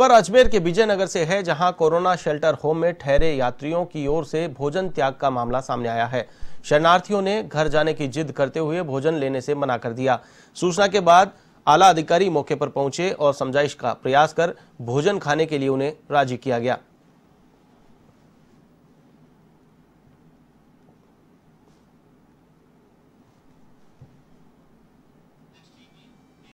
पर अजमेर के विजयनगर से है, जहाँ कोरोना शेल्टर होम में ठहरे यात्रियों की ओर से भोजन त्याग का मामला सामने आया है। शरणार्थियों ने घर जाने की जिद करते हुए भोजन लेने से मना कर दिया। सूचना के बाद आला अधिकारी मौके पर पहुँचे और समझाइश का प्रयास कर भोजन खाने के लिए उन्हें राज़ी किया गया।